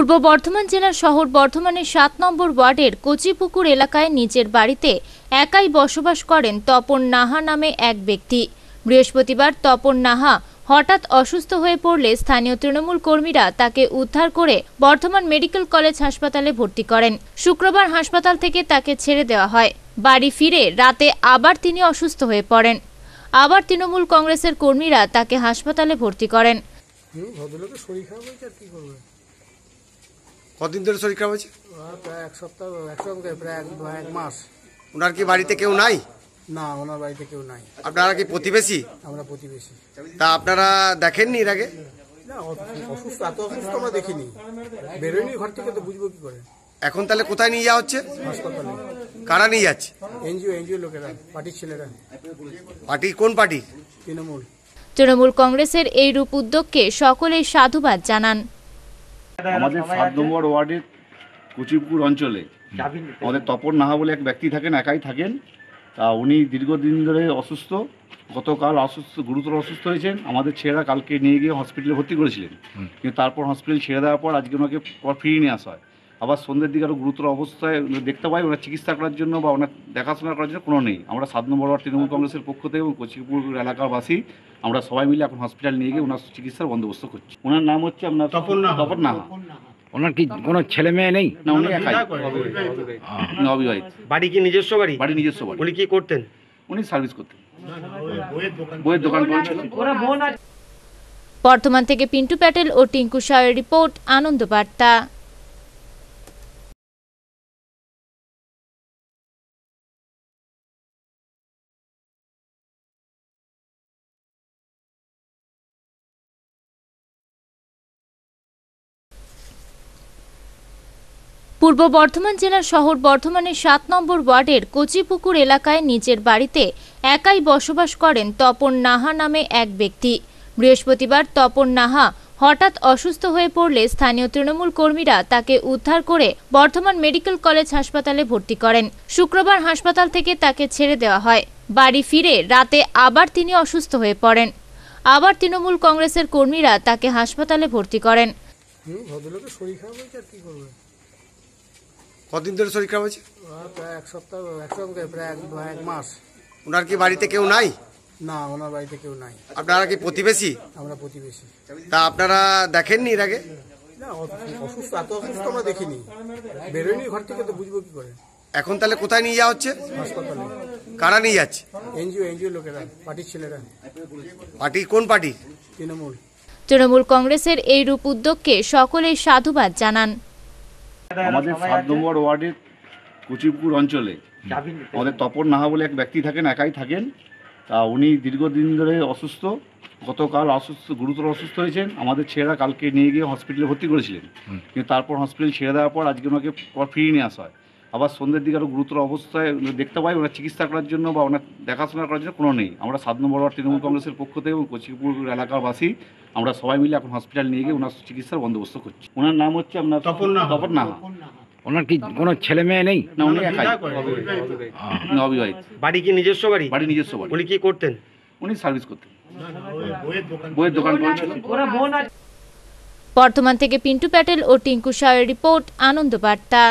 পূর্ব বর্ধমান জেলার শহর বর্ধমানের সাত নম্বর ওয়ার্ডের কচিপুকুর এলাকায় নিজের বাড়িতে একাই বসবাস করেন তপন নাহা নামে এক ব্যক্তি। বৃহস্পতিবার তপন নাহা হঠাৎ অসুস্থ হয়ে পড়লে স্থানীয় তৃণমূল কর্মীরা তাকে উদ্ধার করে বর্ধমান মেডিকেল কলেজ হাসপাতালে ভর্তি করেন। শুক্রবার হাসপাতাল থেকে তাকে ছেড়ে দেওয়া হয়। বাড়ি ফিরে রাতে আবার তিনি অসুস্থ হয়ে পড়েন। আবার তৃণমূল কংগ্রেসের কর্মীরা তাকে হাসপাতালে ভর্তি করেন। ভদ্রলোকের শরীর খারাপ হয়েছে আর কি করবে? কতদিন ধরে শরীর খারাপ হয়েছে প্রায় এক সপ্তাহ এক সপ্তাহ প্রায় এক এক মাস। ওনার কি বাড়িতে কেউ নাই? না ওনার বাড়িতে কেউ নাই। আপনারা কি প্রতিবেশী? আমরা প্রতিবেশী। তা আপনারা দেখেননি এর আগে? না অসুস্থ এত অসুস্থ আমরা দেখিনি। বেরোয়নি ঘর থেকে তো বুঝব কি করে। এখন তাহলে কোথায় নিয়ে যাওয়া হচ্ছে? হাসপাতালে। কারা নিয়ে যাচ্ছে? এনজিও এনজিও লোকেরা পার্টির ছেলেরা। পার্টি কোন পার্টি? তৃণমূল। তৃণমূল কংগ্রেসের এই রূপ উদ্যোগকে সকলেই সাধুবাদ জানান। আমাদের সাত নম্বর ওয়ার্ডের কুচিপুর অঞ্চলে। আমাদের তপন নাহা বলে এক ব্যক্তি থাকেন একাই থাকেন। তা উনি দীর্ঘদিন ধরে অসুস্থ গতকাল অসুস্থ গুরুতর অসুস্থ হয়েছেন। আমাদের ছেলেরা কালকে নিয়ে গিয়ে হসপিটালে ভর্তি করেছিলেন। কিন্তু তারপর হসপিটাল ছেড়ে দেওয়ার পর আজকে ওনাকে পর ফিরিয়ে নিয়ে আসা হয়। আবার সন্ধ্যের দিকে আরও গুরুতর অবস্থায় দেখতে পাই ওনার চিকিৎসা করার জন্য বা ওনার দেখাশোনা করার জন্য কোনো নেই। আমরা সাত নম্বর ওয়ার্ড তৃণমূল কংগ্রেসের পক্ষ থেকে এবং কচিপুর এলাকাবাসী আমরা সবাই মিলে এখন হসপিটাল নিয়ে গিয়ে ওনার চিকিৎসার বন্দোবস্ত করছি। ওনার নাম হচ্ছে আপনার তপন তপন নাহা। ওনার কি কোনো ছেলে মেয়ে নেই? না উনি একাই। অবিবাহিত। বাড়ি কি নিজস্ব বাড়ি? বাড়ি নিজস্ব বাড়ি। উনি কি করতেন? উনি সার্ভিস করতেন। বইয়ের দোকান বর্ধমান থেকে পিন্টু প্যাটেল ও টিঙ্কু সায়ের রিপোর্ট আনন্দ বার্তা। পূর্ব বর্ধমান জেলার শহর বর্ধমানের সাত নম্বর ওয়ার্ডের কচিপুকুর এলাকায় নিজের বাড়িতে একাই বসবাস করেন তপন নাহা নামে এক ব্যক্তি। বৃহস্পতিবার তপন নাহা হঠাৎ অসুস্থ হয়ে পড়লে স্থানীয় তৃণমূল কর্মীরা তাকে উদ্ধার করে বর্ধমান মেডিকেল কলেজ হাসপাতালে ভর্তি করেন। শুক্রবার হাসপাতাল থেকে তাকে ছেড়ে দেওয়া হয়। বাড়ি ফিরে রাতে আবার তিনি অসুস্থ হয়ে পড়েন। আবার তৃণমূল কংগ্রেসের কর্মীরা তাকে হাসপাতালে ভর্তি করেন। ভদ্রলোকের শরীর খারাপ হয়েছে আর কি করবে? কতদিন ধরে শরীর খারাপ হয়েছে প্রায় এক সপ্তাহ এক সপ্তাহ প্রায় এক এক মাস। ওনার কি বাড়িতে কেউ নাই? না ওনার বাড়িতে কেউ নাই। আপনারা কি প্রতিবেশী? আমরা প্রতিবেশী। তা আপনারা দেখেননি এর আগে? না অত- অসুস্থ এত অসুস্থ আমরা দেখিনি। বেরোয়নি ঘর থেকে তো বুঝব কি করে। এখন তাহলে কোথায় নিয়ে যাওয়া হচ্ছে? হাসপাতালে। কারা নিয়ে যাচ্ছে? এনজিও এনজিও লোকেরা পার্টির ছেলেরা। পার্টি? কোন পার্টি? তৃণমূল। তৃণমূল কংগ্রেসের এই রূপ উদ্যোগকে সকলেই সাধুবাদ জানান। আমাদের সাত নম্বর ওয়ার্ডের কুচিপুর অঞ্চলে। আমাদের তপন নাহা বলে এক ব্যক্তি থাকেন একাই থাকেন। তা উনি দীর্ঘদিন ধরে অসুস্থ গতকাল অসুস্থ গুরুতর অসুস্থ হয়েছেন। আমাদের ছেলেরা কালকে নিয়ে গিয়ে হসপিটালে ভর্তি করেছিলেন। কিন্তু তারপর হসপিটাল ছেড়ে দেওয়ার পর আজকে ওনাকে পর ফিরিয়ে নিয়ে আসা হয়। আবার সন্ধ্যের দিকে আরও গুরুতর অবস্থায় দেখতে পাই ওনার চিকিৎসা করার জন্য বা ওনার দেখাশোনা করার জন্য কোনো নেই। আমরা সাত নম্বর ওয়ার্ড তৃণমূল কংগ্রেসের পক্ষ থেকে এবং কচিপুর এলাকাবাসী আমরা সবাই মিলে এখন হসপিটাল নিয়ে গিয়ে ওনার চিকিৎসার বন্দোবস্ত করছি। ওনার নাম হচ্ছে আপনার তপন তপন নাহা। ওনার কি কোনো ছেলে মেয়ে নেই? না উনি একাই। অবিবাহিত। বাড়ি কি নিজস্ব বাড়ি? বাড়ি নিজস্ব বাড়ি। উনি কি করতেন? উনি সার্ভিস করতেন। বইয়ের দোকান। বর্ধমান থেকে পিন্টু প্যাটেল ও টিঙ্কু সায়ের রিপোর্ট আনন্দ বার্তা।